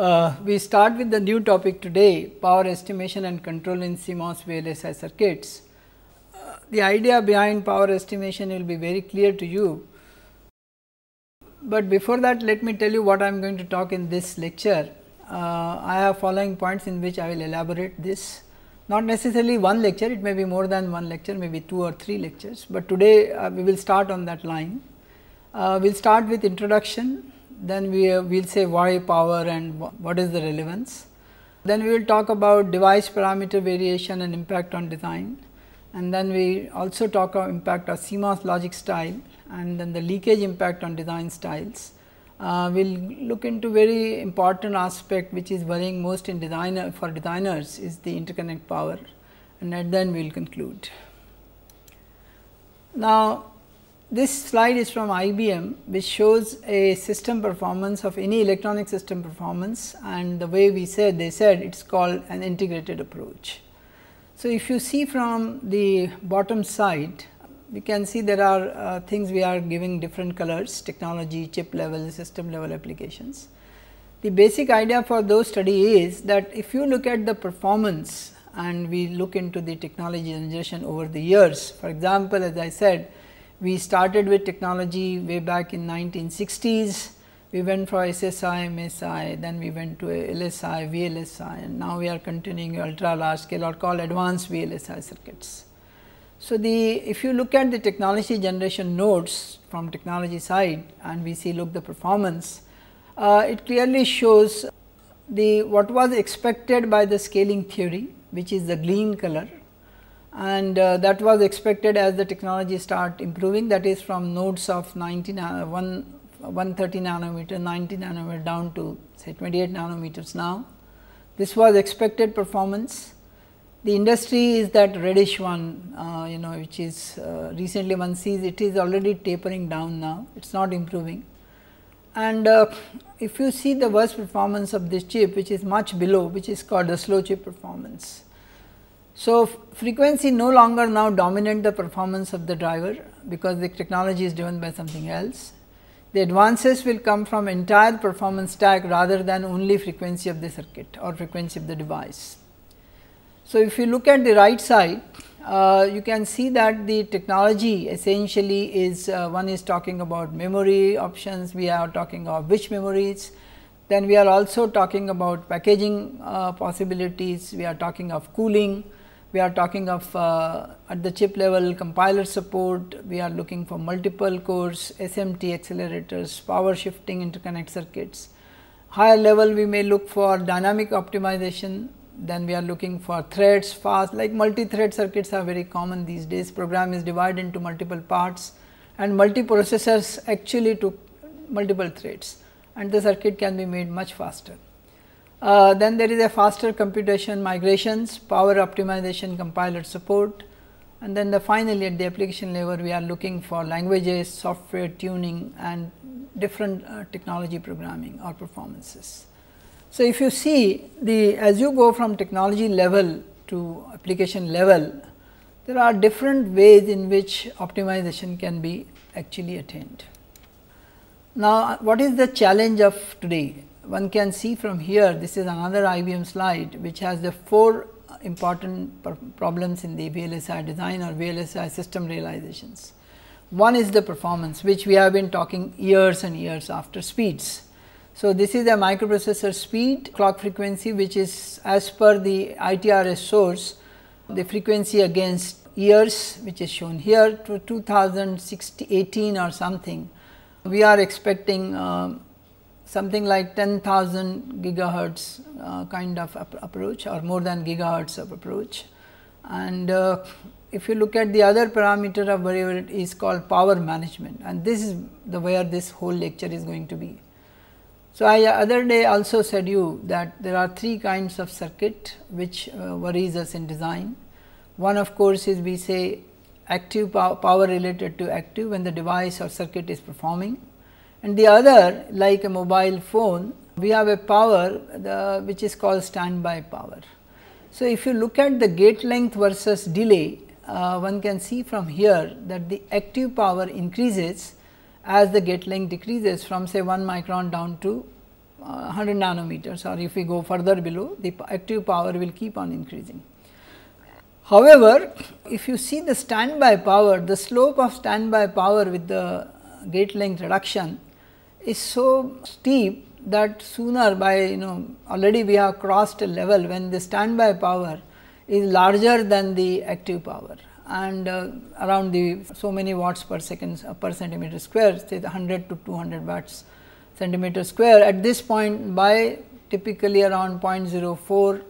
Uh, we start with the new topic today power estimation and control in CMOS VLSI circuits. Uh, the idea behind power estimation will be very clear to you, but before that let me tell you what I am going to talk in this lecture. Uh, I have following points in which I will elaborate this not necessarily one lecture it may be more than one lecture maybe two or three lectures, but today uh, we will start on that line. Uh, we will start with introduction then we will say why power and what is the relevance. Then we will talk about device parameter variation and impact on design and then we also talk about impact of CMOS logic style and then the leakage impact on design styles. Uh, we will look into very important aspect which is worrying most in designer for designers is the interconnect power and then we will conclude. Now, this slide is from IBM which shows a system performance of any electronic system performance and the way we said they said it is called an integrated approach. So, if you see from the bottom side we can see there are uh, things we are giving different colors technology, chip level, system level applications. The basic idea for those study is that if you look at the performance and we look into the technology generation over the years for example, as I said we started with technology way back in 1960s. We went for SSI, MSI, then we went to LSI, VLSI and now we are continuing ultra large scale or called advanced VLSI circuits. So, the if you look at the technology generation nodes from technology side and we see look the performance, uh, it clearly shows the what was expected by the scaling theory which is the green color and uh, that was expected as the technology start improving that is from nodes of 19 uh, 1 130 nanometer 90 nanometer down to say 28 nanometers now. This was expected performance. The industry is that reddish one uh, you know which is uh, recently one sees it is already tapering down now it is not improving. And uh, if you see the worst performance of this chip which is much below which is called the slow chip performance so, frequency no longer now dominate the performance of the driver because the technology is driven by something else. The advances will come from entire performance stack rather than only frequency of the circuit or frequency of the device. So, if you look at the right side, uh, you can see that the technology essentially is uh, one is talking about memory options, we are talking of which memories, then we are also talking about packaging uh, possibilities, we are talking of cooling, we are talking of uh, at the chip level compiler support, we are looking for multiple cores, SMT accelerators, power shifting interconnect circuits. Higher level we may look for dynamic optimization, then we are looking for threads fast like multi-thread circuits are very common these days program is divided into multiple parts and multiprocessors actually took multiple threads and the circuit can be made much faster. Uh, then there is a faster computation migrations, power optimization compiler support and then the finally at the application level we are looking for languages, software tuning and different uh, technology programming or performances. So, if you see the as you go from technology level to application level, there are different ways in which optimization can be actually attained. Now, what is the challenge of today? One can see from here this is another IBM slide which has the four important problems in the VLSI design or VLSI system realizations. One is the performance which we have been talking years and years after speeds. So, this is a microprocessor speed clock frequency which is as per the ITRS source the frequency against years which is shown here to 2018 or something. We are expecting um, something like 10,000 gigahertz uh, kind of approach or more than gigahertz of approach. And uh, if you look at the other parameter of variability is called power management and this is the where this whole lecture is going to be. So, I other day also said you that there are three kinds of circuit which uh, worries us in design. One of course, is we say active pow power related to active when the device or circuit is performing and the other like a mobile phone we have a power the, which is called standby power. So, if you look at the gate length versus delay uh, one can see from here that the active power increases as the gate length decreases from say 1 micron down to uh, 100 nanometers or if we go further below the active power will keep on increasing. However, if you see the standby power, the slope of standby power with the gate length reduction is so steep that sooner by you know already we have crossed a level when the standby power is larger than the active power. And uh, around the so many watts per second uh, per centimeter square say the 100 to 200 watts centimeter square. At this point by typically around 0.04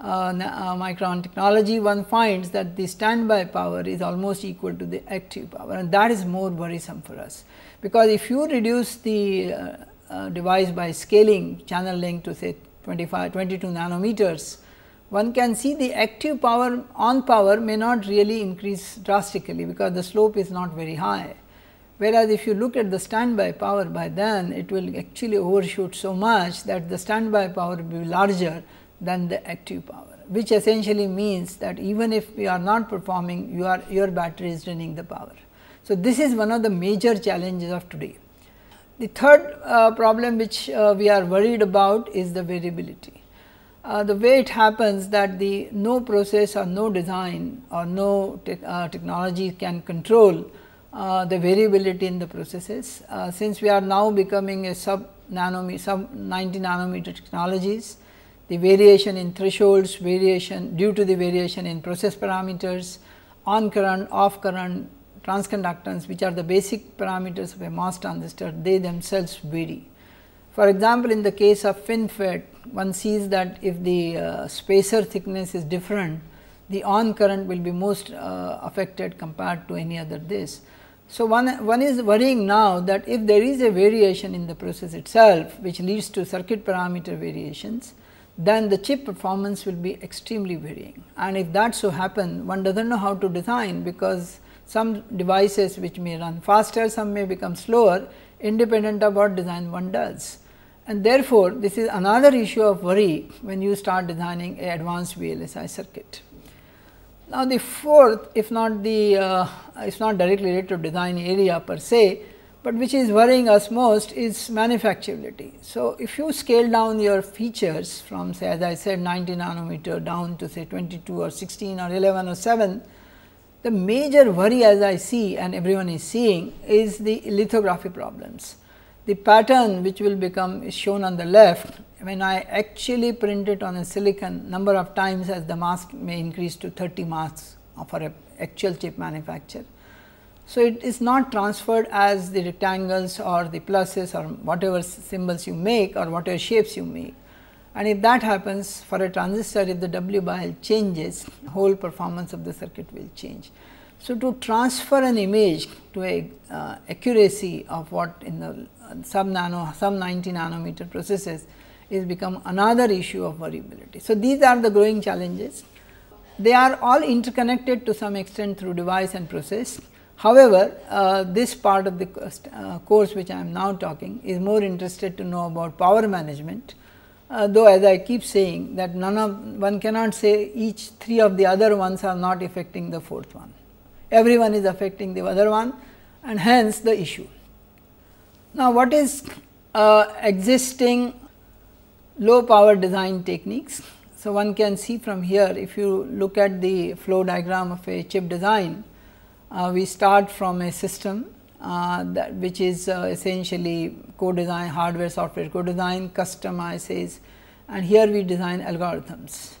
uh, uh, micron technology one finds that the standby power is almost equal to the active power. And that is more worrisome for us because if you reduce the uh, uh, device by scaling channel length to say 25 22 nanometers one can see the active power on power may not really increase drastically because the slope is not very high. Whereas, if you look at the standby power by then it will actually overshoot so much that the standby power will be larger than the active power, which essentially means that even if we are not performing your, your battery is draining the power. So, this is one of the major challenges of today. The third uh, problem which uh, we are worried about is the variability. Uh, the way it happens that the no process or no design or no te uh, technology can control uh, the variability in the processes. Uh, since we are now becoming a sub nanometer, sub 90 nanometer technologies, the variation in thresholds, variation due to the variation in process parameters, on current, off current, transconductance which are the basic parameters of a MOS transistor, they themselves vary. For example, in the case of FinFET, one sees that if the uh, spacer thickness is different, the on current will be most uh, affected compared to any other this. So, one, one is worrying now that if there is a variation in the process itself, which leads to circuit parameter variations, then the chip performance will be extremely varying. And if that so happen, one does not know how to design, because some devices which may run faster, some may become slower independent of what design one does. And therefore, this is another issue of worry when you start designing a advanced VLSI circuit. Now, the fourth if not the uh, not directly related to design area per se, but which is worrying us most is manufacturability. So, if you scale down your features from say as I said 90 nanometer down to say 22 or 16 or 11 or 7, the major worry as I see and everyone is seeing is the lithography problems. The pattern which will become is shown on the left when I actually print it on a silicon number of times as the mask may increase to 30 masks for a actual chip manufacture so, it is not transferred as the rectangles or the pluses or whatever symbols you make or whatever shapes you make. And if that happens for a transistor, if the W L changes, whole performance of the circuit will change. So, to transfer an image to a uh, accuracy of what in the uh, sub nano, sub 90 nanometer processes is become another issue of variability. So, these are the growing challenges. They are all interconnected to some extent through device and process However, uh, this part of the uh, course which I am now talking is more interested to know about power management, uh, though as I keep saying that none of one cannot say each three of the other ones are not affecting the fourth one. Everyone is affecting the other one and hence the issue. Now, what is uh, existing low power design techniques? So, one can see from here if you look at the flow diagram of a chip design, uh, we start from a system uh, that which is uh, essentially co-design hardware software co-design custom ICs and here we design algorithms.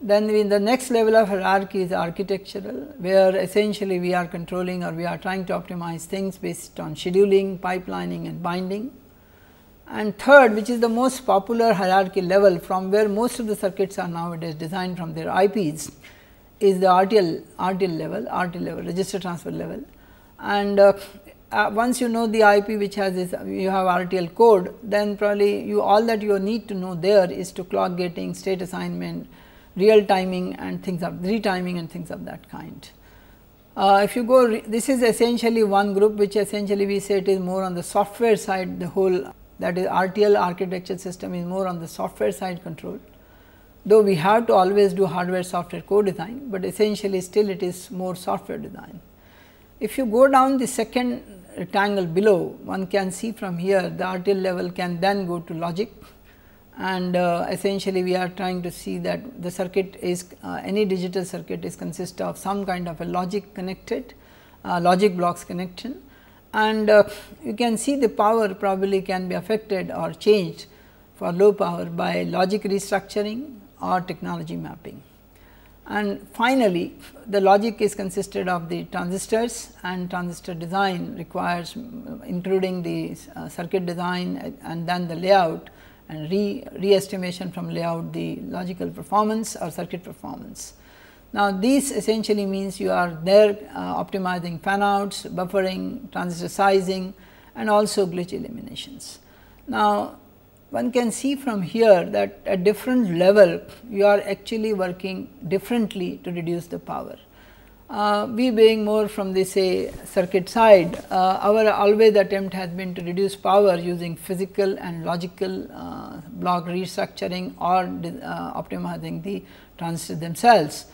Then in the next level of hierarchy is architectural where essentially we are controlling or we are trying to optimize things based on scheduling, pipelining and binding. And third which is the most popular hierarchy level from where most of the circuits are nowadays designed from their IPs is the RTL, RTL level, RTL level, register transfer level. And uh, uh, once you know the IP which has this, you have RTL code, then probably you all that you need to know there is to clock gating, state assignment, real timing and things of retiming and things of that kind. Uh, if you go, this is essentially one group which essentially we say it is more on the software side, the whole that is RTL architecture system is more on the software side control though we have to always do hardware software co-design, but essentially still it is more software design. If you go down the second rectangle below, one can see from here the RTL level can then go to logic and uh, essentially we are trying to see that the circuit is uh, any digital circuit is consist of some kind of a logic connected uh, logic blocks connection and uh, you can see the power probably can be affected or changed for low power by logic restructuring or technology mapping. And finally, the logic is consisted of the transistors and transistor design requires including the uh, circuit design and then the layout and re, re-estimation from layout the logical performance or circuit performance. Now, this essentially means you are there uh, optimizing fan outs, buffering, transistor sizing and also glitch eliminations. Now, one can see from here that at different level you are actually working differently to reduce the power. Uh, we being more from the say circuit side, uh, our always attempt has been to reduce power using physical and logical uh, block restructuring or uh, optimizing the transistors themselves.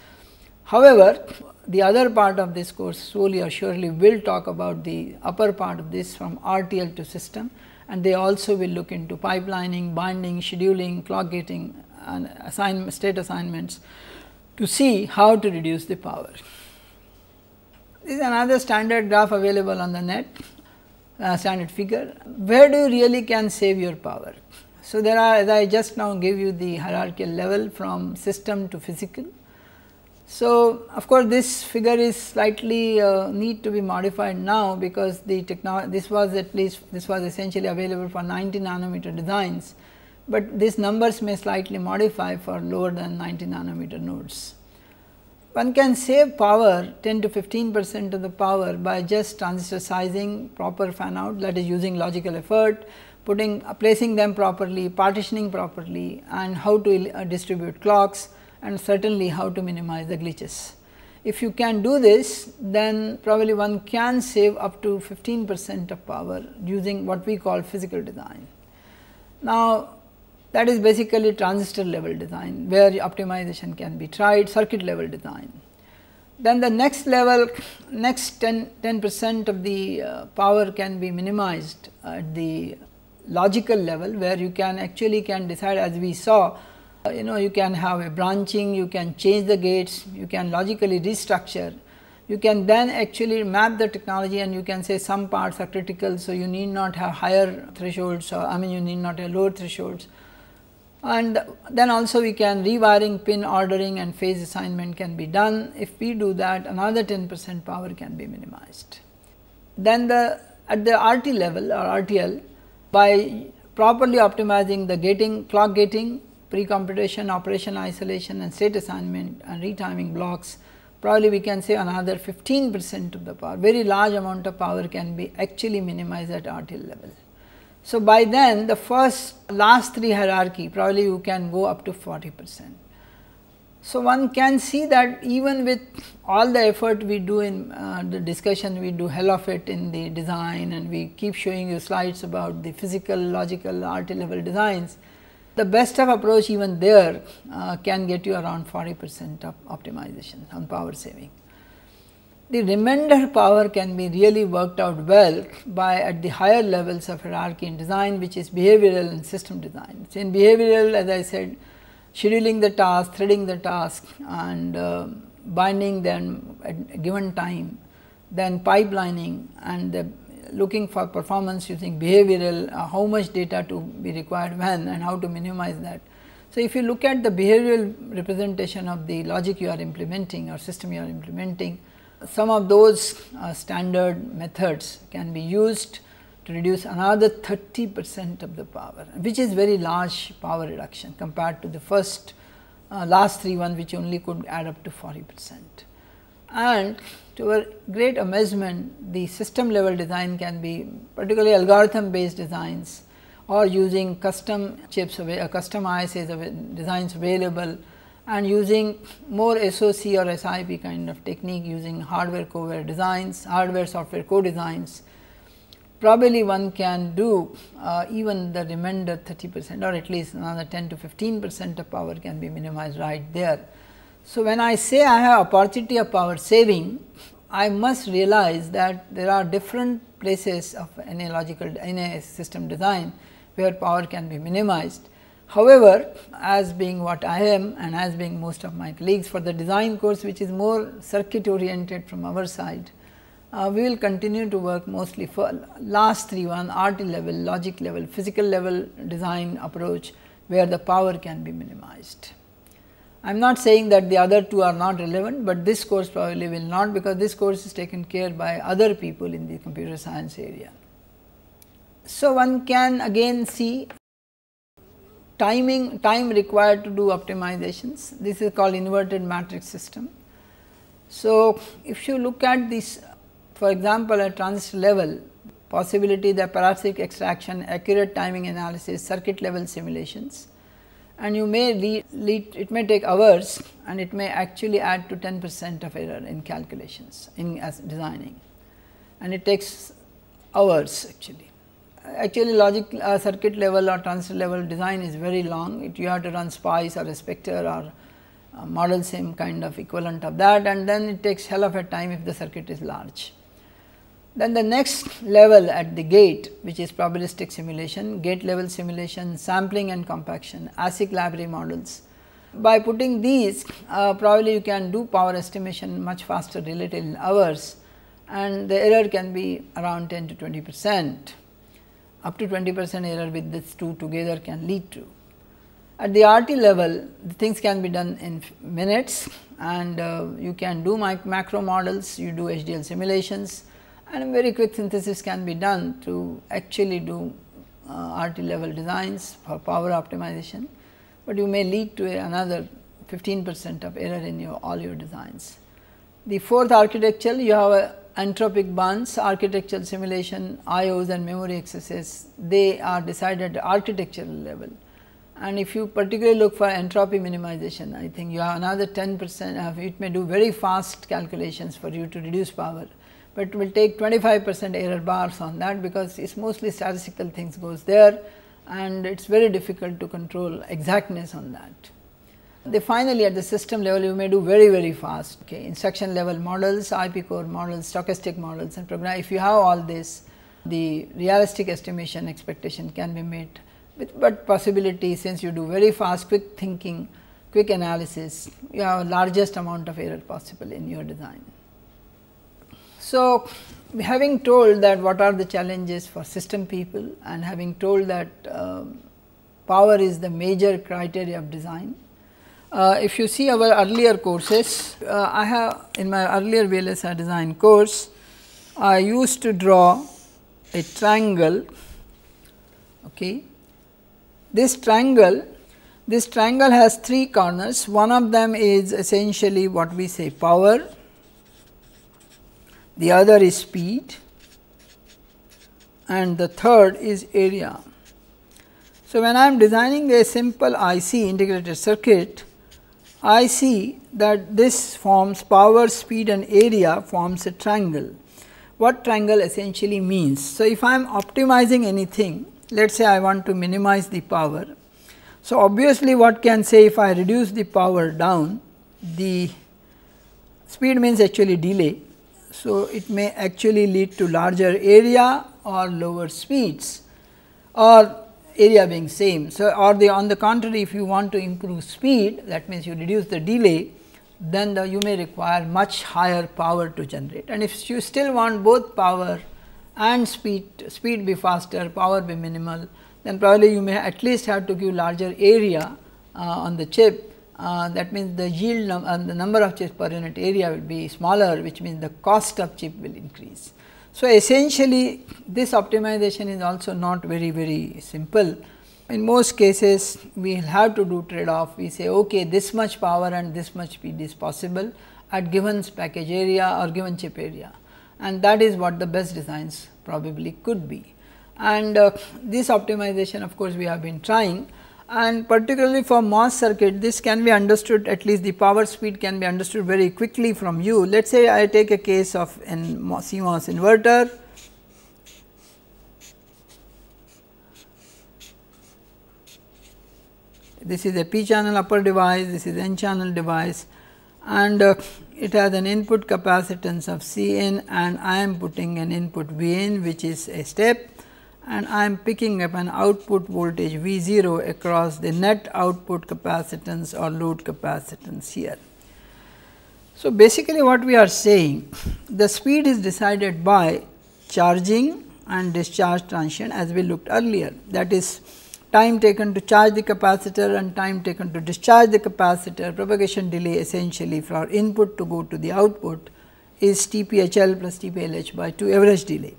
However, the other part of this course slowly or surely will talk about the upper part of this from RTL to system and they also will look into pipelining, binding, scheduling, clock gating and assign, state assignments to see how to reduce the power. This is another standard graph available on the net, uh, standard figure. Where do you really can save your power? So, there are as I just now gave you the hierarchical level from system to physical so, of course, this figure is slightly uh, need to be modified now because the technology this was at least this was essentially available for 90 nanometer designs, but these numbers may slightly modify for lower than 90 nanometer nodes. One can save power 10 to 15 percent of the power by just transistor sizing, proper fan out that is using logical effort, putting uh, placing them properly, partitioning properly and how to uh, distribute clocks and certainly how to minimize the glitches. If you can do this, then probably one can save up to 15 percent of power using what we call physical design. Now, that is basically transistor level design, where optimization can be tried, circuit level design. Then the next level, next 10 percent of the uh, power can be minimized at the logical level, where you can actually can decide as we saw Uh, you know you can have a branching, you can change the gates, you can logically restructure. You can then actually map the technology and you can say some parts are critical. So, you need not have higher thresholds or I mean you need not have lower thresholds. And then also we can rewiring pin ordering and phase assignment can be done. If we do that another 10 percent power can be minimized. Then the at the RT level or RTL by properly optimizing the gating clock gating pre-computation, operation isolation and state assignment and retiming blocks, probably we can say another 15 percent of the power, very large amount of power can be actually minimized at RTL level. So, by then the first last three hierarchy probably you can go up to 40 percent. So, one can see that even with all the effort we do in uh, the discussion, we do hell of it in the design and we keep showing you slides about the physical, logical, RT level designs the best of approach even there uh, can get you around 40 percent of optimization on power saving. The remainder power can be really worked out well by at the higher levels of hierarchy in design which is behavioral and system design. So, in behavioral as I said scheduling the task, threading the task and uh, binding them at a given time, then pipelining and the looking for performance using behavioral, uh, how much data to be required when and how to minimize that. So, if you look at the behavioral representation of the logic you are implementing or system you are implementing, some of those uh, standard methods can be used to reduce another 30 percent of the power, which is very large power reduction compared to the first uh, last three one which only could add up to 40 percent. And to our great amazement, the system level design can be particularly algorithm based designs or using custom chips, uh, custom ISAs designs available and using more SOC or SIP kind of technique using hardware covert designs, hardware software co-designs. Probably one can do uh, even the remainder 30 percent or at least another 10 to 15 percent of power can be minimized right there. So, when I say I have opportunity of power saving, I must realize that there are different places of any logical in a system design where power can be minimized. However, as being what I am and as being most of my colleagues for the design course which is more circuit oriented from our side, uh, we will continue to work mostly for last three one RT level, logic level, physical level design approach where the power can be minimized. I am not saying that the other two are not relevant, but this course probably will not because this course is taken care by other people in the computer science area. So, one can again see timing time required to do optimizations. This is called inverted matrix system. So, if you look at this for example, at transistor level possibility the parasitic extraction, accurate timing analysis, circuit level simulations and you may it may take hours and it may actually add to 10 percent of error in calculations in as designing and it takes hours actually. Actually logic uh, circuit level or transistor level design is very long, it, you have to run SPICE or a Spectre or uh, ModelSim kind of equivalent of that and then it takes hell of a time if the circuit is large. Then the next level at the gate which is probabilistic simulation, gate level simulation, sampling and compaction, ASIC library models. By putting these uh, probably you can do power estimation much faster related in hours and the error can be around 10 to 20 percent up to 20 percent error with these two together can lead to. At the RT level the things can be done in minutes and uh, you can do macro models, you do HDL simulations and a very quick synthesis can be done to actually do uh, RT level designs for power optimization, but you may lead to another 15 percent of error in your all your designs. The fourth architecture you have a entropic bunch architectural simulation IOs and memory accesses. They are decided at architectural level. And if you particularly look for entropy minimization I think you have another 10 percent it may do very fast calculations for you to reduce power but will take 25 percent error bars on that because it is mostly statistical things goes there and it is very difficult to control exactness on that. They finally at the system level you may do very very fast okay instruction level models, IP core models, stochastic models and program if you have all this the realistic estimation expectation can be made with but possibility since you do very fast quick thinking quick analysis you have largest amount of error possible in your design. So, having told that what are the challenges for system people and having told that uh, power is the major criteria of design. Uh, if you see our earlier courses, uh, I have in my earlier VLSI design course, I used to draw a triangle. Okay. This triangle, this triangle has three corners. One of them is essentially what we say power, the other is speed and the third is area. So, when I am designing a simple IC integrated circuit, I see that this forms power, speed and area forms a triangle. What triangle essentially means? So, if I am optimizing anything, let us say I want to minimize the power. So, obviously, what can say if I reduce the power down, the speed means actually delay so, it may actually lead to larger area or lower speeds or area being same. So, or the on the contrary if you want to improve speed that means you reduce the delay then the, you may require much higher power to generate and if you still want both power and speed speed be faster power be minimal then probably you may at least have to give larger area uh, on the chip uh, that means the yield num uh, the number of chips per unit area will be smaller which means the cost of chip will increase. So, essentially this optimization is also not very very simple. In most cases we will have to do trade off we say okay this much power and this much speed is possible at given package area or given chip area and that is what the best designs probably could be. And uh, this optimization of course, we have been trying and particularly for MOS circuit this can be understood at least the power speed can be understood very quickly from you. Let us say I take a case of an CMOS inverter this is a p channel upper device, this is n channel device and uh, it has an input capacitance of C n and I am putting an input V n which is a step and I am picking up an output voltage V 0 across the net output capacitance or load capacitance here. So, basically what we are saying the speed is decided by charging and discharge transient as we looked earlier that is time taken to charge the capacitor and time taken to discharge the capacitor propagation delay essentially for input to go to the output is TPHL plus TPLH by 2 average delay.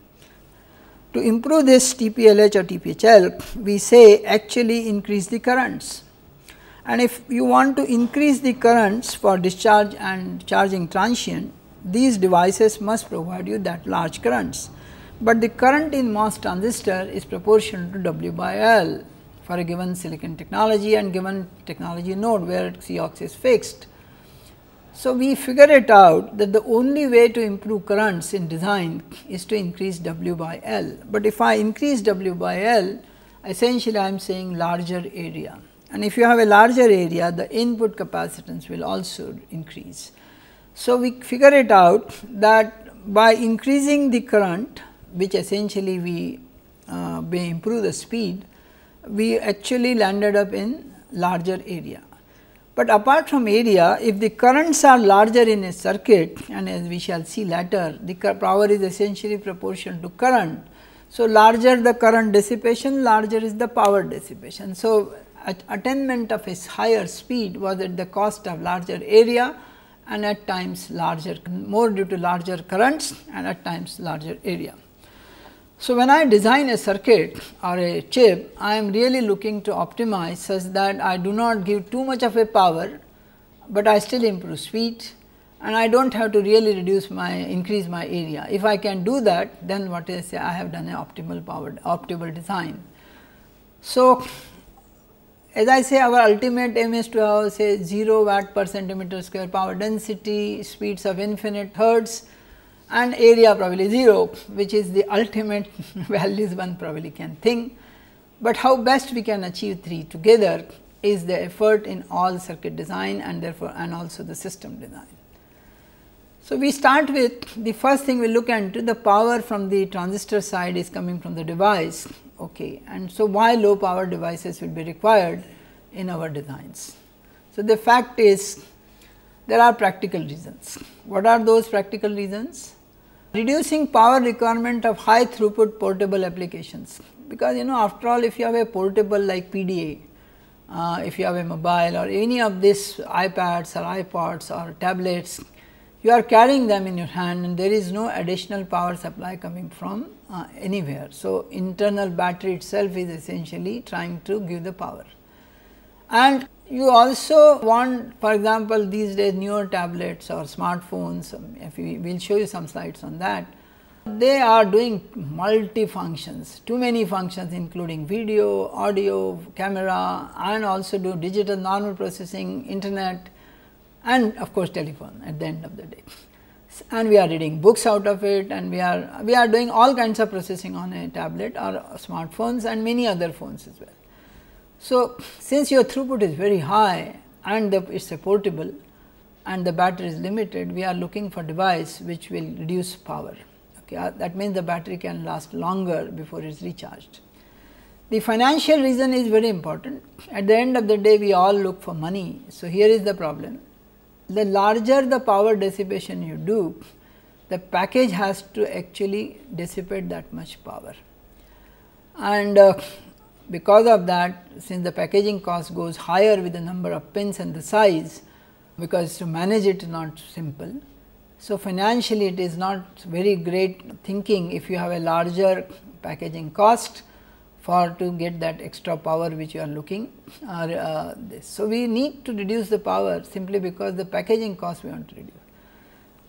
To improve this TPLH or TPHL, we say actually increase the currents. And if you want to increase the currents for discharge and charging transient, these devices must provide you that large currents. But the current in MOS transistor is proportional to W by L for a given silicon technology and given technology node where Cox is fixed. So, we figure it out that the only way to improve currents in design is to increase W by L, but if I increase W by L essentially I am saying larger area and if you have a larger area the input capacitance will also increase. So, we figure it out that by increasing the current which essentially we uh, may improve the speed, we actually landed up in larger area. But apart from area, if the currents are larger in a circuit and as we shall see later, the power is essentially proportional to current. So, larger the current dissipation, larger is the power dissipation. So, attainment of a higher speed was at the cost of larger area and at times larger more due to larger currents and at times larger area. So, when I design a circuit or a chip, I am really looking to optimize such that I do not give too much of a power, but I still improve speed and I do not have to really reduce my increase my area. If I can do that, then what is say I have done an optimal power optimal design. So, as I say our ultimate aim is to have say 0 watt per centimeter square power density, speeds of infinite hertz and area probably 0 which is the ultimate values one probably can think, but how best we can achieve 3 together is the effort in all circuit design and therefore, and also the system design. So, we start with the first thing we look into the power from the transistor side is coming from the device okay. and so why low power devices will be required in our designs. So, the fact is there are practical reasons. What are those practical reasons? Reducing power requirement of high throughput portable applications, because you know after all if you have a portable like PDA, uh, if you have a mobile or any of these iPads or iPods or tablets, you are carrying them in your hand and there is no additional power supply coming from uh, anywhere. So, internal battery itself is essentially trying to give the power. And you also want for example, these days newer tablets or smartphones, um, if we will show you some slides on that, they are doing multi functions, too many functions including video, audio, camera and also do digital normal processing, internet and of course, telephone at the end of the day. And we are reading books out of it and we are we are doing all kinds of processing on a tablet or smartphones and many other phones as well. So, since your throughput is very high and it is a portable and the battery is limited, we are looking for device which will reduce power. Okay, uh, that means the battery can last longer before it is recharged. The financial reason is very important. At the end of the day, we all look for money. So, here is the problem. The larger the power dissipation you do, the package has to actually dissipate that much power. And uh, because of that since the packaging cost goes higher with the number of pins and the size because to manage it is not simple. So, financially it is not very great thinking if you have a larger packaging cost for to get that extra power which you are looking or uh, this. So, we need to reduce the power simply because the packaging cost we want to reduce.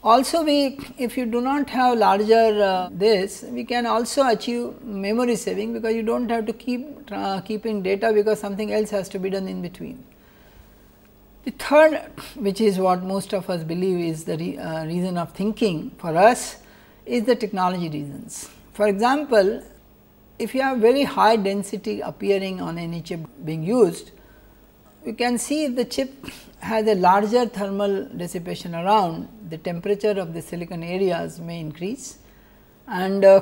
Also we if you do not have larger uh, this we can also achieve memory saving because you do not have to keep uh, keeping data because something else has to be done in between. The third which is what most of us believe is the re, uh, reason of thinking for us is the technology reasons. For example, if you have very high density appearing on any chip being used, you can see the chip has a larger thermal dissipation around, the temperature of the silicon areas may increase and uh,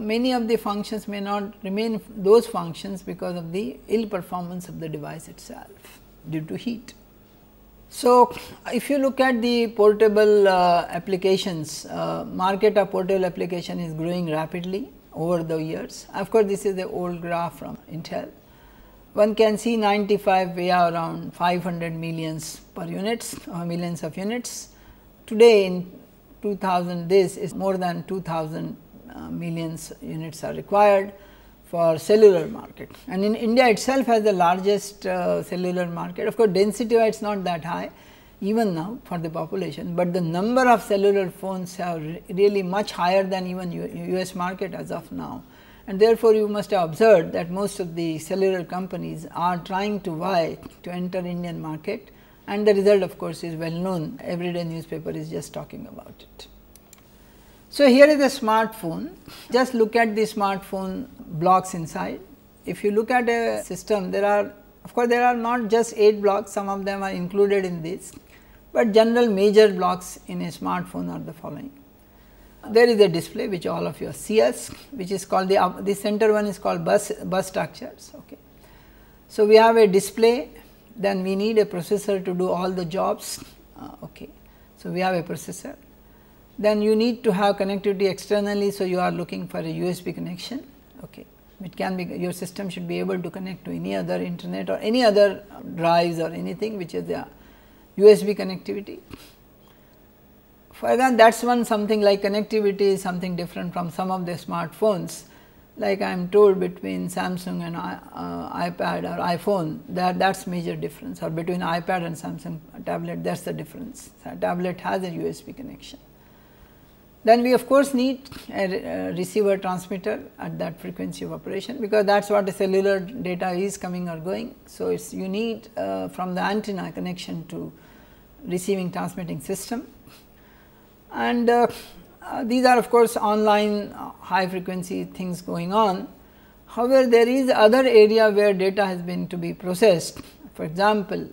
many of the functions may not remain those functions because of the ill performance of the device itself due to heat. So, if you look at the portable uh, applications, uh, market of portable application is growing rapidly over the years. Of course, this is the old graph from Intel. One can see 95 we are around 500 millions per units or millions of units. Today in 2000 this is more than 2000 uh, millions units are required for cellular market and in India itself has the largest uh, cellular market. Of course, density wise not that high even now for the population, but the number of cellular phones are really much higher than even U US market as of now. And therefore, you must have observed that most of the cellular companies are trying to vie to enter Indian market and the result of course, is well known everyday newspaper is just talking about it. So, here is a smartphone just look at the smartphone blocks inside. If you look at a system there are of course, there are not just 8 blocks some of them are included in this, but general major blocks in a smartphone are the following. There is a display which all of you see us which is called the the center one is called bus bus structures. Okay. So, we have a display then we need a processor to do all the jobs. Uh, okay. So, we have a processor then you need to have connectivity externally. So, you are looking for a USB connection. Okay. It can be your system should be able to connect to any other internet or any other drives or anything which is the USB connectivity. For example, that is one something like connectivity is something different from some of the smartphones like I am told between Samsung and uh, iPad or iPhone that that is major difference or between iPad and Samsung tablet that is the difference. So, tablet has a USB connection. Then we of course need a, receiver transmitter at that frequency of operation because that is what the cellular data is coming or going. So, it's you need uh, from the antenna connection to receiving transmitting system and uh, uh, these are of course online uh, high frequency things going on. However, there is other area where data has been to be processed. For example,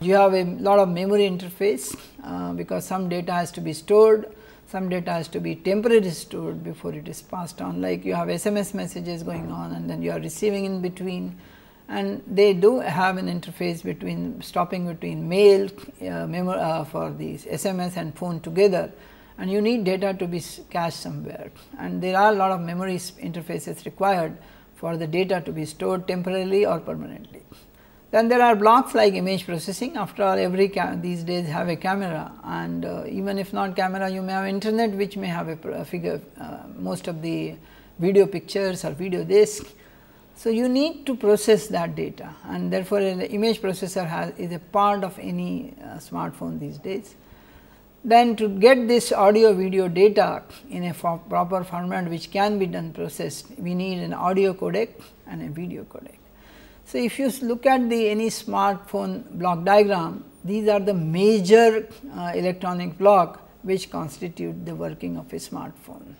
you have a lot of memory interface uh, because some data has to be stored, some data has to be temporarily stored before it is passed on like you have SMS messages going on and then you are receiving in between and they do have an interface between stopping between mail uh, uh, for these SMS and phone together and you need data to be cached somewhere and there are a lot of memory interfaces required for the data to be stored temporarily or permanently. Then there are blocks like image processing after all every these days have a camera and uh, even if not camera you may have internet which may have a, a figure uh, most of the video pictures or video disk. So, you need to process that data and therefore, an image processor has is a part of any uh, smartphone these days. Then to get this audio video data in a for proper format which can be done processed, we need an audio codec and a video codec. So, if you look at the any smartphone block diagram, these are the major uh, electronic block which constitute the working of a smartphone.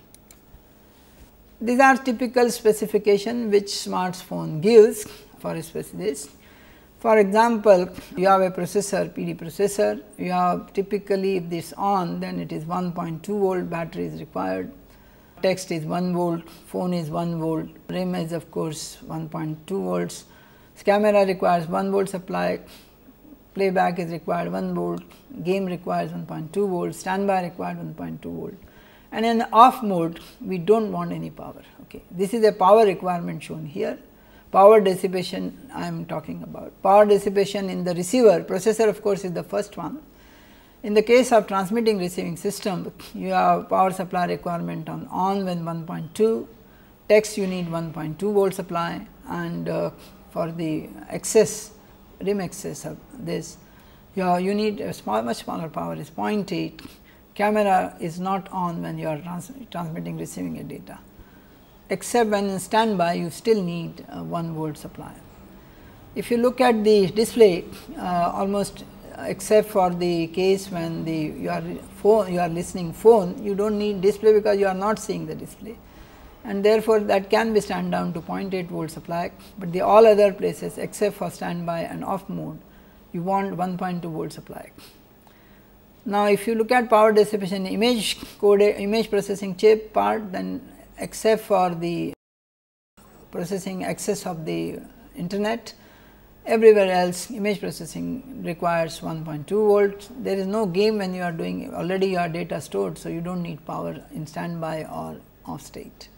These are typical specification which smartphone gives for a specific for example, you have a processor PD processor, you have typically if this on then it is 1.2 volt battery is required, text is 1 volt, phone is 1 volt, RAM is of course 1.2 volts, camera requires 1 volt supply, playback is required 1 volt, game requires 1.2 volt, standby required 1.2 volt and in off mode we do not want any power. Okay. This is a power requirement shown here power dissipation I am talking about. Power dissipation in the receiver processor of course, is the first one. In the case of transmitting receiving system, you have power supply requirement on on when 1.2, text you need 1.2 volt supply and uh, for the excess rim excess of this you, you need a small much smaller power is 0.8 camera is not on when you are trans transmitting receiving a data except when in standby you still need 1 volt supply. If you look at the display uh, almost except for the case when the you are phone you are listening phone you do not need display because you are not seeing the display and therefore, that can be stand down to 0.8 volt supply, but the all other places except for standby and off mode you want 1.2 volt supply. Now, if you look at power dissipation image code image processing chip part then except for the processing access of the internet everywhere else image processing requires 1.2 volts. There is no game when you are doing already your data stored. So, you do not need power in standby or off state.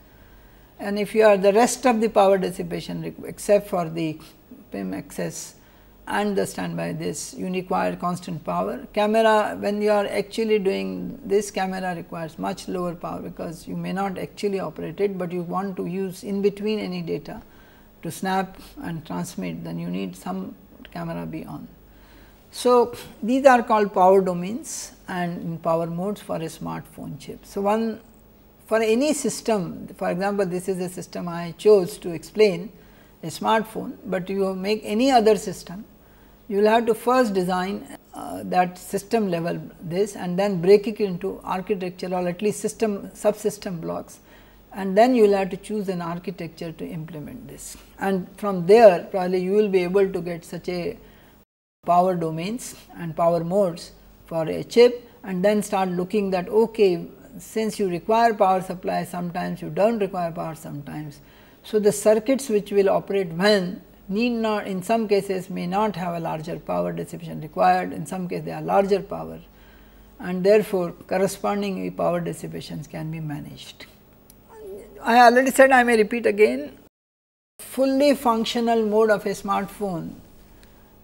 And if you are the rest of the power dissipation except for the PIM access and the standby this you require constant power. Camera when you are actually doing this camera requires much lower power because you may not actually operate it, but you want to use in between any data to snap and transmit then you need some camera be on. So, these are called power domains and power modes for a smartphone chip. So, one for any system for example, this is a system I chose to explain a smartphone, but you make any other system you will have to first design uh, that system level this and then break it into architecture or at least system subsystem blocks and then you will have to choose an architecture to implement this. And from there probably you will be able to get such a power domains and power modes for a chip and then start looking that okay since you require power supply sometimes you do not require power sometimes. So, the circuits which will operate when need not in some cases may not have a larger power dissipation required in some cases they are larger power and therefore, corresponding power dissipations can be managed. I already said I may repeat again fully functional mode of a smartphone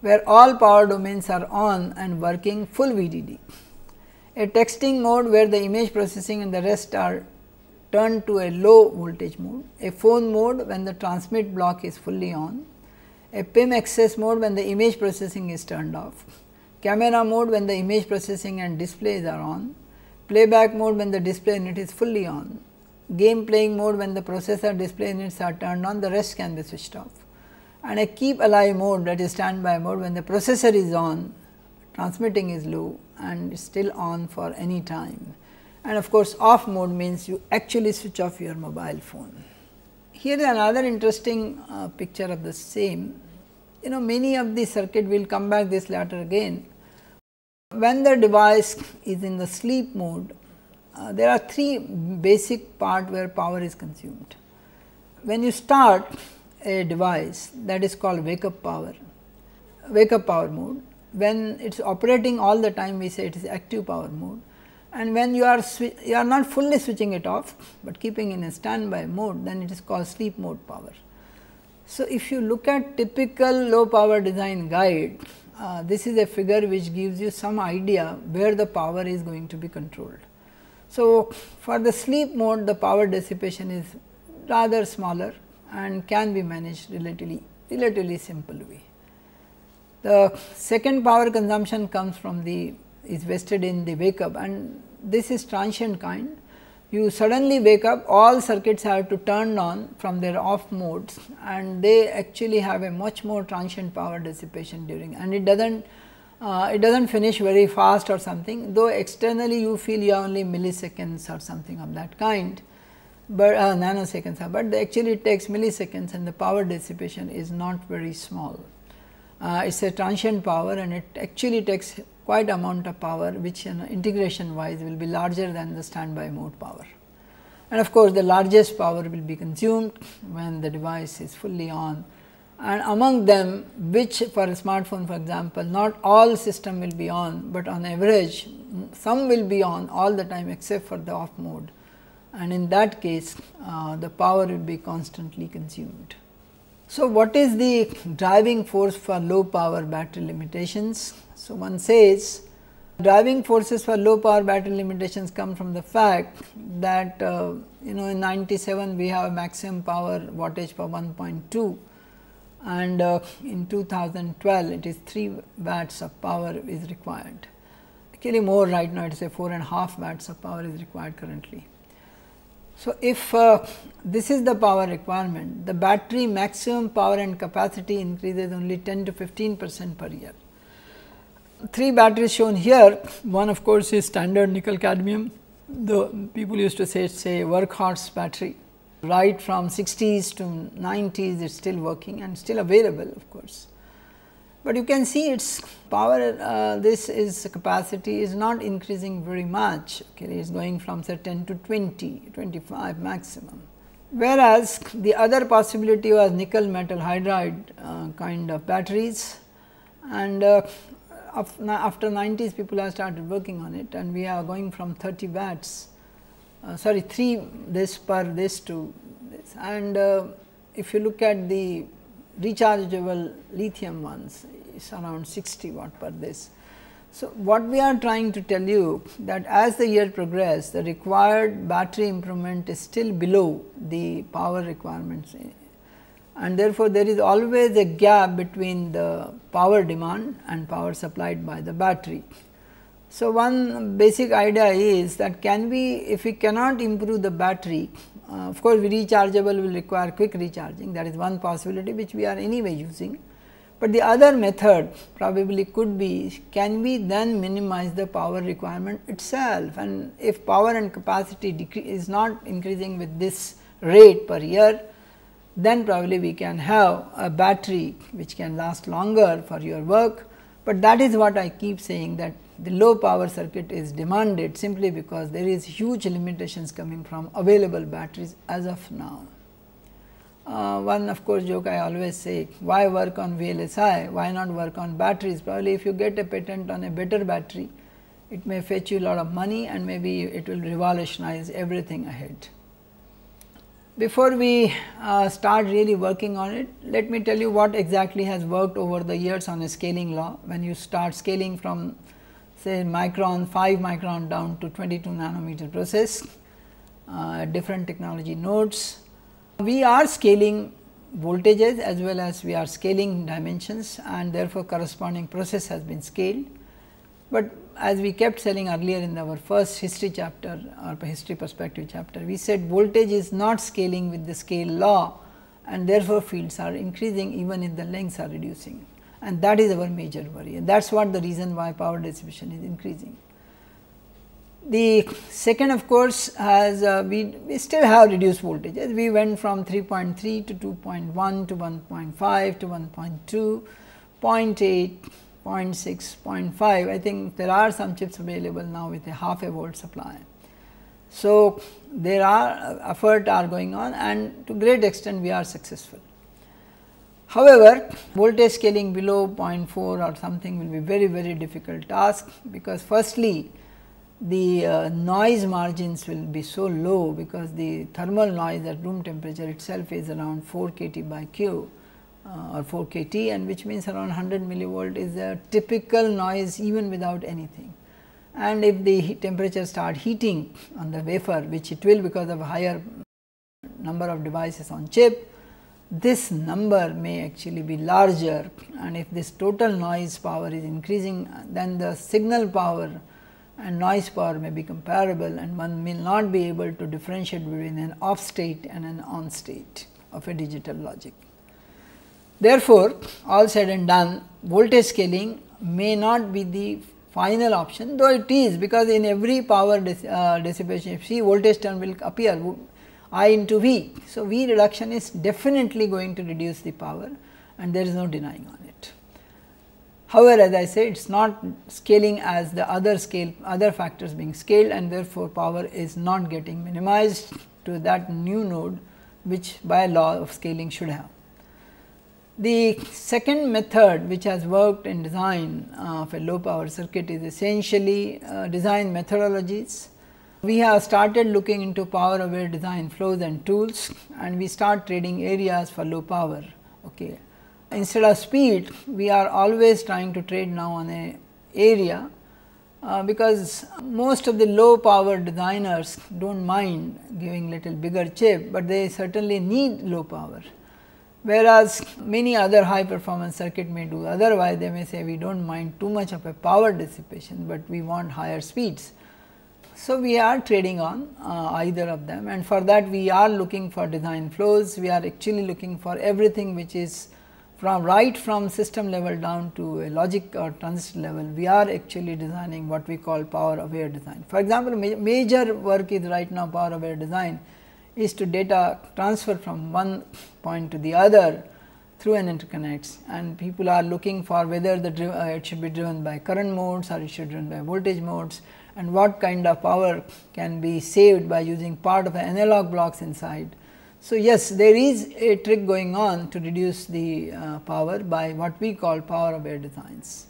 where all power domains are on and working full VDD. A texting mode where the image processing and the rest are turned to a low voltage mode, a phone mode when the transmit block is fully on, a PIM access mode when the image processing is turned off, camera mode when the image processing and displays are on, playback mode when the display unit is fully on, game playing mode when the processor display units are turned on the rest can be switched off. And a keep alive mode that is standby mode when the processor is on transmitting is low and still on for any time. And of course off mode means you actually switch off your mobile phone. Here is another interesting uh, picture of the same you know many of the circuit will come back this later again when the device is in the sleep mode uh, there are three basic part where power is consumed. When you start a device that is called wake up power, wake up power mode, when it is operating all the time we say it is active power mode and when you are you are not fully switching it off, but keeping in a standby mode then it is called sleep mode power. So, if you look at typical low power design guide, uh, this is a figure which gives you some idea where the power is going to be controlled. So, for the sleep mode the power dissipation is rather smaller and can be managed relatively relatively simple way. The second power consumption comes from the is vested in the wake up and this is transient kind. You suddenly wake up all circuits have to turn on from their off modes and they actually have a much more transient power dissipation during and it does not uh, it does not finish very fast or something though externally you feel you are only milliseconds or something of that kind, but uh, nanoseconds are, but actually it takes milliseconds and the power dissipation is not very small. Uh, it is a transient power and it actually takes quite amount of power which you know, integration wise will be larger than the standby mode power. And of course, the largest power will be consumed when the device is fully on and among them which for a smartphone for example, not all system will be on, but on average some will be on all the time except for the off mode and in that case uh, the power will be constantly consumed. So, what is the driving force for low power battery limitations? So, one says driving forces for low power battery limitations come from the fact that uh, you know in 97 we have a maximum power wattage for 1.2 and uh, in 2012 it is 3 watts of power is required. Actually more right now it is a 4 and half watts of power is required currently. So, if uh, this is the power requirement, the battery maximum power and capacity increases only 10 to 15 percent per year. Three batteries shown here, one of course is standard nickel cadmium, the people used to say say workhorse battery. Right from 60s to 90s it is still working and still available of course. but you can see its power uh, this is capacity is not increasing very much. Okay it is going from say 10 to 20 25 maximum. Whereas the other possibility was nickel metal hydride uh, kind of batteries. And uh, after 90s people have started working on it and we are going from 30 watts uh, sorry 3 this per this to this and uh, if you look at the rechargeable lithium ones it's around 60 watt per this. So, what we are trying to tell you that as the year progress the required battery improvement is still below the power requirements and therefore, there is always a gap between the power demand and power supplied by the battery. So, one basic idea is that can we if we cannot improve the battery uh, of course, rechargeable will require quick recharging that is one possibility which we are anyway using. But the other method probably could be can we then minimize the power requirement itself and if power and capacity is not increasing with this rate per year then probably we can have a battery which can last longer for your work. But that is what I keep saying that the low power circuit is demanded simply because there is huge limitations coming from available batteries as of now. Uh, one of course joke I always say why work on VLSI, why not work on batteries probably if you get a patent on a better battery it may fetch you a lot of money and maybe it will revolutionize everything ahead. Before we uh, start really working on it, let me tell you what exactly has worked over the years on a scaling law. When you start scaling from say micron 5 micron down to 22 nanometer process, uh, different technology nodes. We are scaling voltages as well as we are scaling dimensions and therefore, corresponding process has been scaled. But as we kept saying earlier in our first history chapter or history perspective chapter, we said voltage is not scaling with the scale law and therefore, fields are increasing even if the lengths are reducing. And that is our major worry. And that is what the reason why power distribution is increasing. The second of course has uh, we, we still have reduced voltages, we went from 3.3 to 2.1 to 1.5 to 1.2, 0.8 0.6, 0.5, I think there are some chips available now with a half a volt supply. So, there are uh, effort are going on and to great extent we are successful. However, voltage scaling below 0.4 or something will be very very difficult task because firstly the uh, noise margins will be so low because the thermal noise at room temperature itself is around 4 kT by Q Uh, or 4 kT and which means around 100 millivolt is a typical noise even without anything. And if the temperature start heating on the wafer which it will because of higher number of devices on chip, this number may actually be larger and if this total noise power is increasing then the signal power and noise power may be comparable and one will not be able to differentiate between an off state and an on state of a digital logic. Therefore, all said and done voltage scaling may not be the final option though it is because in every power uh, dissipation see voltage term will appear I into V. So, V reduction is definitely going to reduce the power and there is no denying on it. However, as I say it is not scaling as the other scale other factors being scaled and therefore, power is not getting minimized to that new node which by law of scaling should have. The second method which has worked in design of a low power circuit is essentially uh, design methodologies. We have started looking into power aware design flows and tools and we start trading areas for low power. Okay. Instead of speed, we are always trying to trade now on a area uh, because most of the low power designers do not mind giving little bigger chip, but they certainly need low power whereas many other high performance circuit may do. Otherwise they may say we do not mind too much of a power dissipation, but we want higher speeds. So, we are trading on uh, either of them. And for that we are looking for design flows, we are actually looking for everything which is from right from system level down to a logic or transistor level, we are actually designing what we call power aware design. For example, ma major work is right now power aware design is to data transfer from one point to the other through an interconnects and people are looking for whether the uh, it should be driven by current modes or it should be driven by voltage modes and what kind of power can be saved by using part of the analog blocks inside. So, yes there is a trick going on to reduce the uh, power by what we call power aware designs.